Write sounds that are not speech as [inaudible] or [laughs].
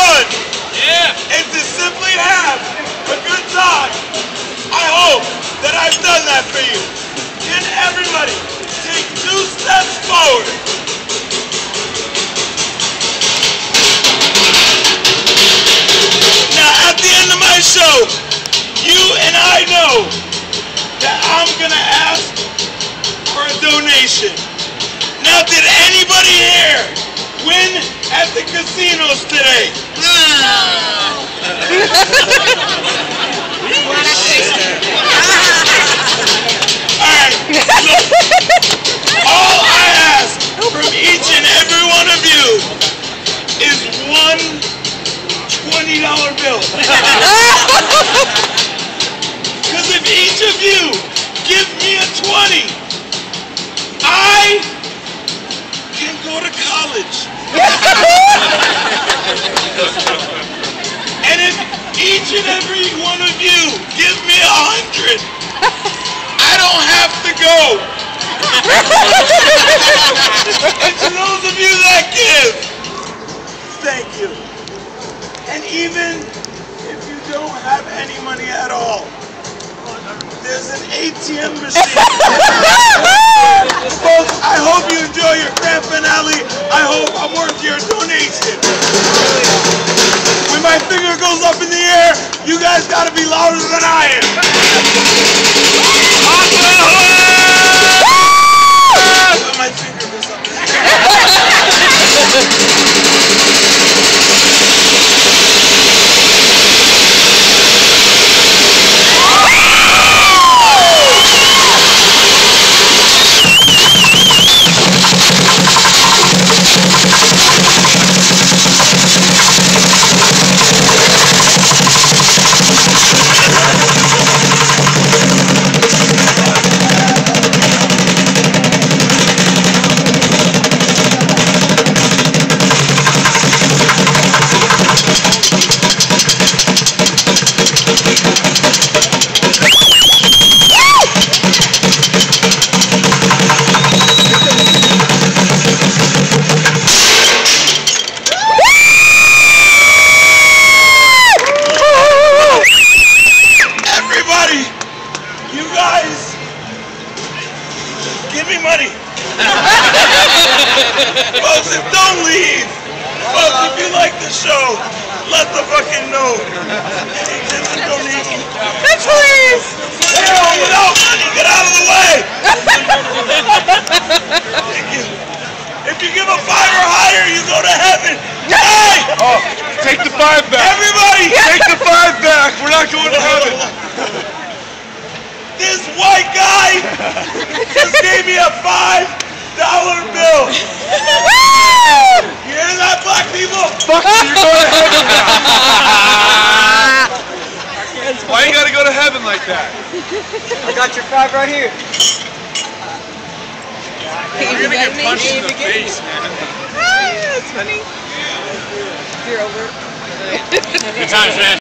fun yeah. and to simply have a good time. I hope that I've done that for you. Can everybody take two steps forward? Now, at the end of my show, you and I know that I'm going to ask for a donation. Now, did anybody here win at the casinos today? Alright, [laughs] hundred, I don't have to go. [laughs] and to those of you that give, thank you. And even if you don't have any money at all, there's an ATM machine. [laughs] Folks, I hope you enjoy your grand finale. I hope I'm worth your donation. When my finger goes up in the air, you guys gotta be louder than I am. Let the fucking know. Any tips and donations? Please! Anyone without money, get out of the way. Thank you. If you give a five or higher, you go to heaven. Hey! Oh, take the five back. Everybody! Take the five back. We're not going to heaven. This white guy just gave me a five dollar bill. [laughs] You hear that, black people? Fuck you. You're going to heaven now. Why you gotta go to heaven like that? I got your five right here. You're gonna get punched in the face, man. Ah, that's funny. You're over. Good times, man.